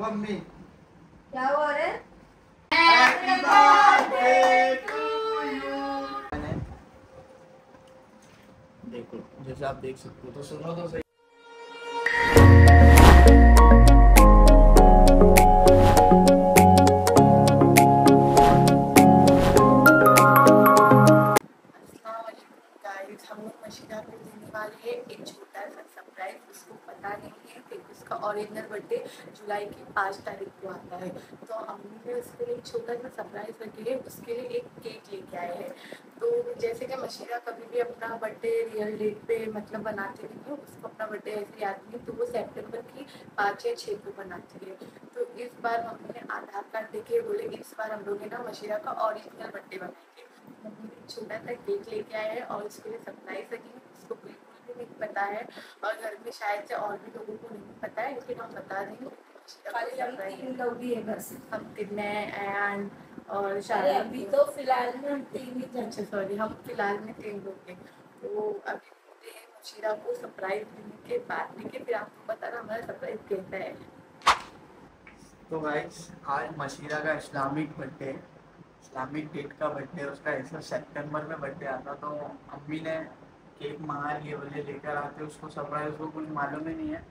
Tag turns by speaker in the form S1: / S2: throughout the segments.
S1: Mummy.
S2: क्या हुआ रे?
S1: Happy birthday to you. देखो जैसे आप देख सकते हो तो सुनो तो सही।
S3: है। तो हमने उसके लिए छोटा सा सरप्राइज़ रखे है उसके लिए एक केक लेके आए हैं। तो जैसे कि मशीना कभी भी अपना बर्थडे रियल डेट पे मतलब बनाती नहीं है, उसको अपना बर्थडे ऐसे याद नहीं तो वो सेप्टेम्बर की पाँच या छः को बनाती है। तो इस बार हमने आधार कार्ड देखे बोले, इस बार हम लोग ना मशीरा का ओरिजिनल बर्थडे बनाएँगे। ने छोटा सा केक लेके आए हैं और उसके लिए सरप्राइज़ रखी उसको बिल्कुल भी नहीं पता है। और घर में शायद से और भी लोगों को नहीं पता है, लेकिन हम बता देंगे।
S2: तीन लोग ही है बस
S3: हम तिन्ने एंड और शायद
S2: अभी तो फ़िलहाल में हम तीन ही
S3: अच्छा सॉरी हम फ़िलहाल में तीन लोग हैं। तो अभी बोलते को सरप्राइज़ देने के बाद देखिए फिर आपको बताना हमारा सरप्राइज़ कैसा है।
S1: तो गाइस आज मशीरा का इस्लामिक बर्थडे इस्लामिक डेट का बर्थडे उसका ऐसा सितंबर में बर्थडे आता तो अम्मी ने केक मंगा लिए बोले लेकर आते उसको सरप्राइज़ उसको कुछ मालूम ही नहीं है।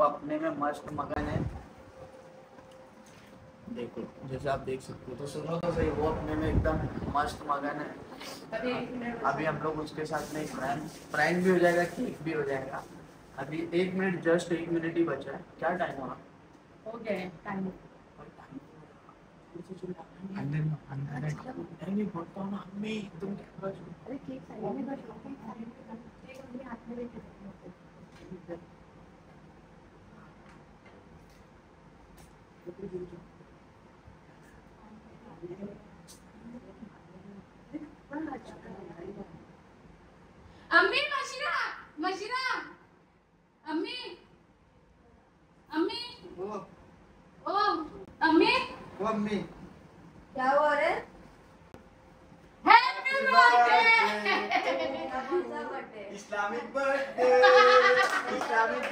S1: वो अपने में मस्त मगन है। देखो जैसे आप देख सकते हो तो सुनो तो सही वो अपने में एकदम मस्त मगन है।
S3: अभी
S1: हम लोग उसके साथ में प्रैंक प्रैंक भी हो जाएगा केक भी हो जाएगा। अभी एक मिनट जस्ट एक मिनट ही बचा है। क्या टाइम हुआ?
S3: हो गया टाइम
S1: अंदर अंदर नहीं नहीं बोलता हूँ ना अम्मी तुम क्या
S3: अरे केक साइड में हाथ में लेके
S4: अम्मी मशीरा मशीरा। अम्मी अम्मी।
S1: हो
S4: ओ अम्मी।
S1: हो अम्मी।
S2: क्या हुआ रे?
S4: Happy birthday
S1: Islamic birthday Islamic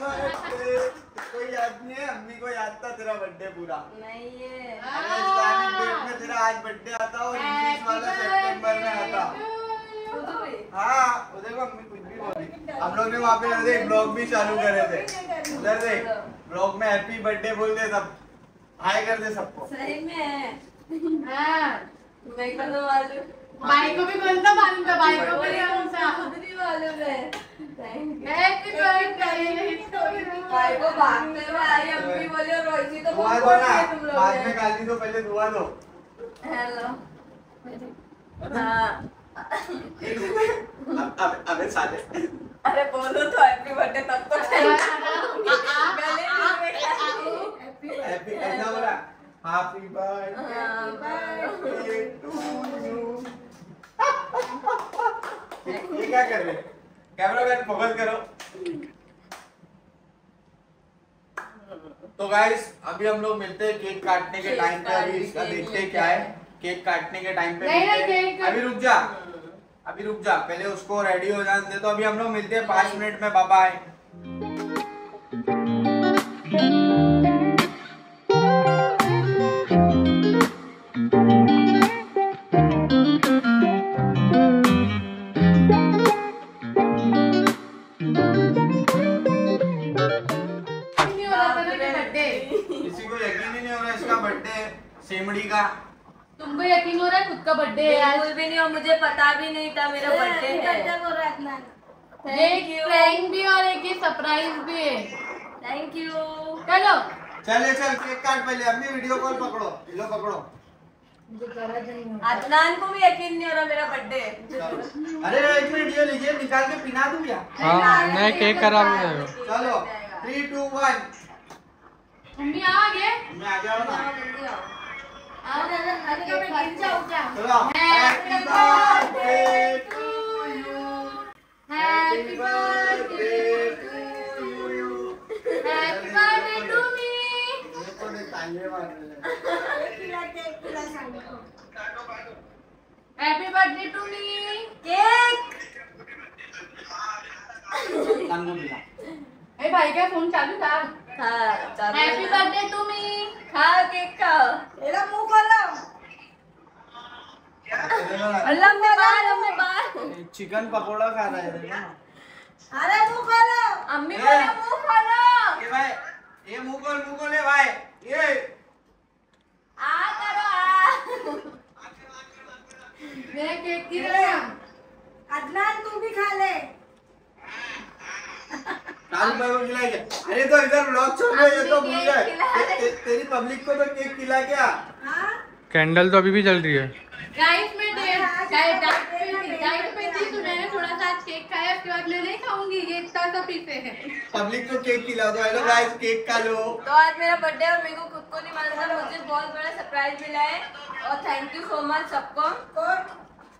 S1: birthday कोई याद नहीं है अम्मी को याद था तेरा बर्थडे पूरा।
S2: नहीं
S1: इस्लामिक डेट में तेरा आज बर्थडे आता और इंग्लिश वाला सितंबर में आता। हाँ वो देखो अम्मी कुछ भी बोली। हम लोग ने वहाँ पे देख ब्लॉग भी चालू करे थे। उधर देख ब्लॉग में हैप्पी बर्थडे बोल दे सब। हाय कर दे सबको।
S2: सही में। है
S4: हाँ
S2: मेरे को तो मालूम?
S4: भाई को भी सा मालूम था भाई को भी कौन सा
S2: खुद नहीं मालूम है। थैंक यू भाई को भागते हुए आई अम्मी बोली और रोहित तो
S1: दुआ दो ना? बाद में गाली दो पहले दुआ दो
S2: हेलो हाँ।
S1: अब अब साले।
S2: अरे बोलो तो हैप्पी बर्थडे तब तो गले
S1: हैप्पी ऐसा बोला हैप्पी बर्थडे टू यू ये क्या कर रहे? कैमरा मैन फोकस करो। तो गाइस अभी हम लोग मिलते हैं केक काटने के टाइम पे अभी इसका देखते हैं। क्या है? केक काटने के टाइम पे अभी रुक जा। अभी रुक जा। पहले उसको रेडी हो जाने दे। तो अभी हम लोग मिलते हैं पाँच मिनट में। बाय बाय
S4: बर्थडे
S1: किसी को यकीन ही नहीं हो रहा इसका बर्थडे सेमड़ी का।
S4: तुमको यकीन हो रहा है खुद का बर्थडे है आज?
S2: भी नहीं और मुझे पता भी नहीं था मेरा बर्थडे है।
S4: एक प्रैंक भी और एक ही सरप्राइज़ भी है।
S2: थैंक यू
S4: चलो।
S1: चले चल केक काट पहले अपनी वीडियो कॉल पकड़ो लो पकड़ो।
S2: अदनान को भी यकीन नहीं हो रहा मेरा बर्थडे
S1: अरे एक मिनट ये लीजिए निकाल के पिना दूँ क्या?
S5: हाँ नहीं केक हो। जाएगा
S1: चलो थ्री टू वन
S4: मम्मी आओ आगे
S1: मैं आ गया ना।
S4: आओ दादा हर का मैं गिर जाऊँ क्या?
S1: चलो। Happy birthday to you
S4: happy birthday
S1: to you
S4: happy birthday to me
S1: मेरे को नहीं तालियाँ मार रहे
S4: happy birthday to me
S2: cake
S1: तंगू मिला
S4: ए भाई का फ़ोन चालू था?
S2: हाँ चालू
S4: हैप्पी बर्थडे टू मी
S6: खाओ केक खाओ
S7: एला मुँह खोलो।
S6: अल्लाह में बाल अम्मे बाल
S1: चिकन पकोड़ा खा रहे थे ना
S7: अरे मुँह खोलो।
S6: अम्मी बोले मुँह खोलो।
S1: ये भाई ये मुँह खोल मुँह खोल भाई। ये।
S6: आ करो आ।
S4: मेरा केक की तरह
S7: अदनान तू भी खा ले।
S1: कालू भाई को खिलाएगा अरे तो इधर ब्लॉग चल रहा है ये तो भूल गए। तेरी पब्लिक को तो केक खिला क्या?
S7: हाँ।
S5: कैंडल तो अभी भी जल रही है।
S4: गाइस मैं डाइट डाइट पे थी डाइट पे थी तो मैंने थोड़ा सा आज केक खाया उसके बाद मैं नहीं खाऊँगी ये इतना सा पीते हैं।
S1: पब्लिक को केक खिला दो हेलो गाइस केक खा लो।
S6: तो आज मेरा बर्थडे और मेरे को खुद को नहीं मालूम था मुझे बहुत बड़ा सरप्राइज़ मिला है। और थैंक यू सो मच सबको।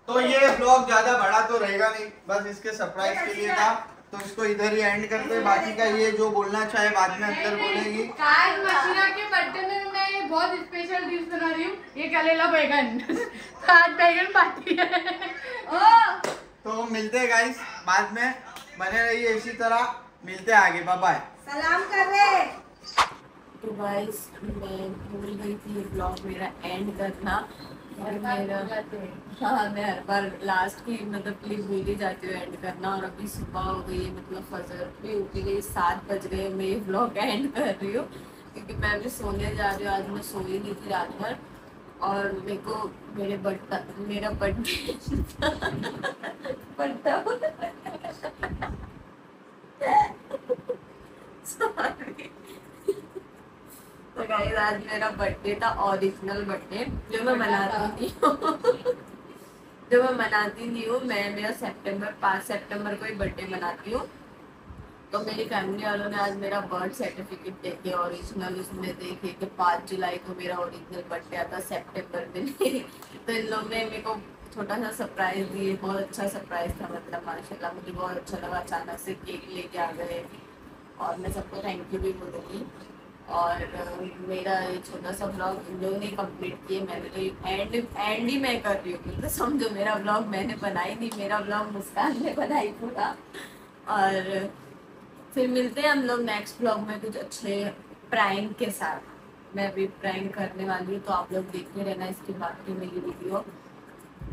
S1: तो ये ब्लॉग ज़्यादा बड़ा तो रहेगा नहीं बस इसके सरप्राइज़ के लिए था। तो इसको इधर ही एंड करते हैं। बाकी का ये जो बोलना चाहे बाद में अंदर बोलेगी।
S4: आज मशीना के बर्थडे में मैं बहुत स्पेशल डिश बना रही हूँ। ये कलेला बैगन। आज बैगन पार्टी है।
S1: तो मिलते हैं गाइस बाद में। बने रहिए इसी तरह। मिलते हैं आगे। बाय बाय
S7: सलाम कर रहे।
S2: तो गाइस मैं भूल गई थी ये ब्लॉग मेरा एंड करना। और मेरा। हाँ। मैं हर बार लास्ट की मतलब क्लिप भूल ही जाती हूँ एंड करना और अभी सुबह हो गई मतलब फजर भी उठी गई सात बज गए मैं ये ब्लॉग एंड कर रही हूँ क्योंकि मैं अभी सोने जा रही हूँ आज मैं सोई नहीं थी रात भर और मेरे को मेरे बर्थडे मेरा बर्थडे तो गाइस आज मेरा बर्थडे था ओरिजिनल बर्थडे जो मैं मनाती हूँ जो मैं मनाती नहीं हूँ मैं मेरा सितंबर पाँच सितंबर को ही बर्थडे मनाती हूँ। तो मेरी फैमिली वालों ने आज मेरा बर्थ सर्टिफिकेट देखे ओरिजिनल उसमें देखे कि पाँच जुलाई को मेरा ओरिजिनल बर्थडे आता सितंबर में तो इन लोगों ने मेरे को छोटा सा सरप्राइज़ दिए, बहुत अच्छा सरप्राइज़ था मतलब माशाल्लाह, मुझे बहुत अच्छा लगा, अचानक से केक लेके आ गए। और मैं सबको थैंक यू भी बोलूँगी। और मेरा ये छोटा सा ब्लॉग इन लोगों ने कंप्लीट किए मैंने तो एंड एंड ही मैं कर रही हूँ मतलब समझो मेरा ब्लॉग मैंने बनाई नहीं, मेरा ब्लॉग मुस्कान ने बनाई पूरा। और, फिर मिलते हैं हम लोग नेक्स्ट ब्लॉग में कुछ अच्छे प्रैंक के साथ। मैं अभी प्रैंक करने वाली हूँ तो आप लोग देखते रहना इसके बाद की मेरी वीडियो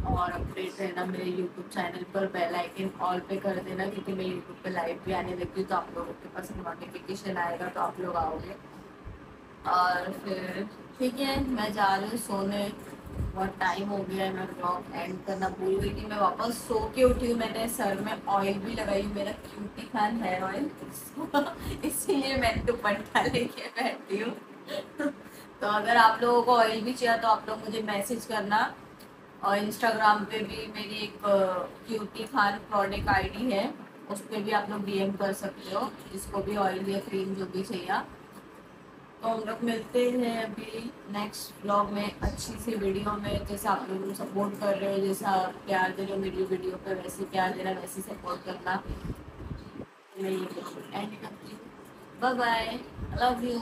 S2: और अपडेट रहना मेरे यूट्यूब चैनल पर बेल आइकन ऑल पे कर देना, क्योंकि मैं यूट्यूब पे लाइव भी आने लगी हूँ तो आप लोगों के पास नोटिफिकेशन आएगा तो आप लोग आओगे। और फिर, ठीक है, मैं जा रही हूँ सोने। बहुत टाइम हो गया है, मैं ब्लॉग एंड करना भूल गई थी। मैं वापस सो के उठी हूँ। मैंने सर में ऑयल भी लगाई मेरा क्यूटी खान हेयर ऑयल इसीलिए मैं दुपट्टा लेके बैठती हूँ। तो अगर आप लोगों को ऑयल भी चाहिए तो आप लोग मुझे मैसेज करना। और इंस्टाग्राम पे भी मेरी एक क्यूटी खान प्रोडक्ट आईडी है। उस पर भी आप लोग डीएम कर सकते हो। जिसको भी ऑयल या क्रीम जो भी चाहिए। तो हम लोग मिलते हैं अभी नेक्स्ट ब्लॉग में, अच्छी सी वीडियो में, जैसे आप लोग सपोर्ट कर रहे हो, जैसा प्यार दे रहे हो मेरी वीडियो पे, वैसे प्यार देना, वैसे सपोर्ट करना। एंड करती हूँ। Bye bye love you